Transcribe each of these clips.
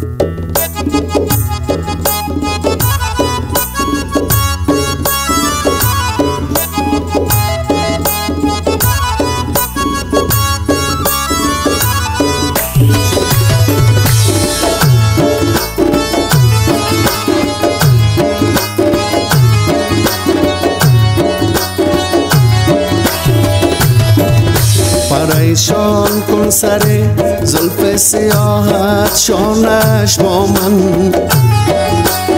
Thank you. پریشان کن سر زلف سیاحت شانش با من.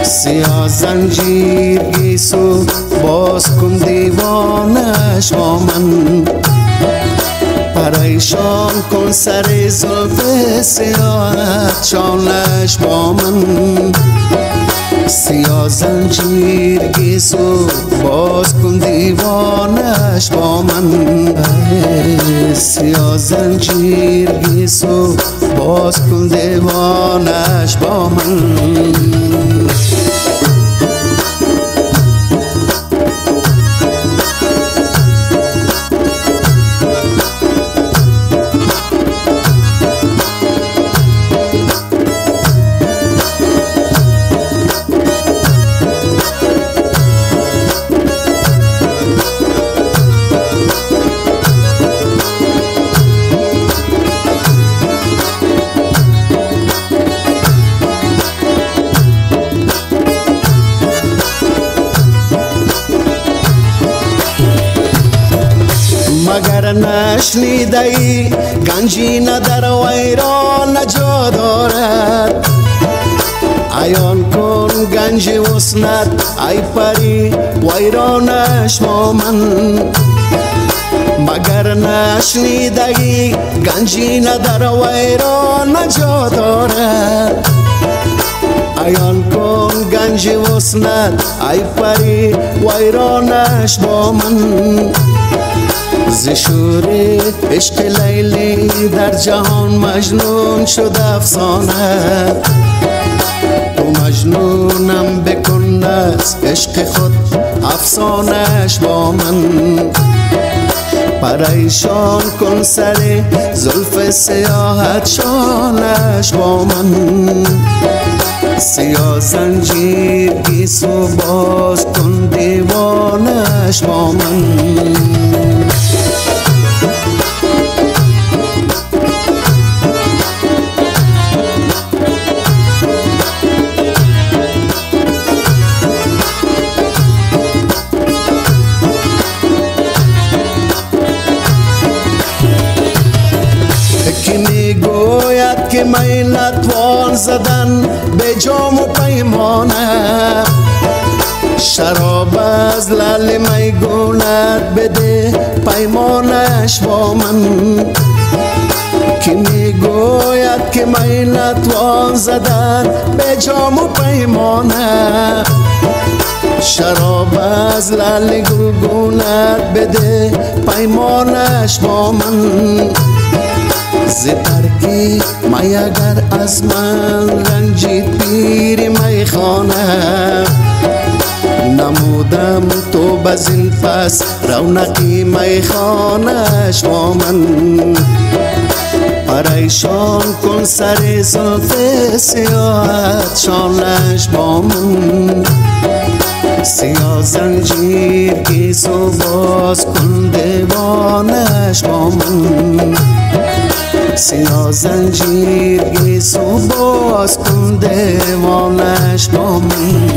سیاه زنجیر گیسو باز کن دیوانش با من. پریشان کن سر زلف سیاحت شانش با من. زنجیر گیسو باز کن دیوانش با من. سیاه زنجیر گیسو باز کن دیوانش با من. ای گنجینه در ویران جا دارد. ایان کن گنج وسنت ای پری ویرانش با من. مگر نشنیده ای گنجینه در ویران جا دارد. ایان کن گنج وسنت ای پری ویرانش با من. زشور عشق لیلی در جهان مجنون شد افسانه. تو مجنونم بکن از عشق خود افسانش با من. پریشان کن سر زلف سیاحت شانش با من. سیاه زنجیر گیسو باز کن دیوانش با من. به جام و پیمانه. شراب از لال می گوند بده پیمانش با من. که می‌گوید که می نتوان زدن به جام و پیمانه. شراب از لال گلگونت بده پیمانش با من. ز ترکی می اگر از من رنجید می خانه نمودم تو بزین پس رونقی می خانش با من. پریشان کن سر زلف سیاحت شانش با من. سیاه زنجیر گیسو باز کن دیوانش با من. سینا زنجیر گیسو باز کن دیوانش با می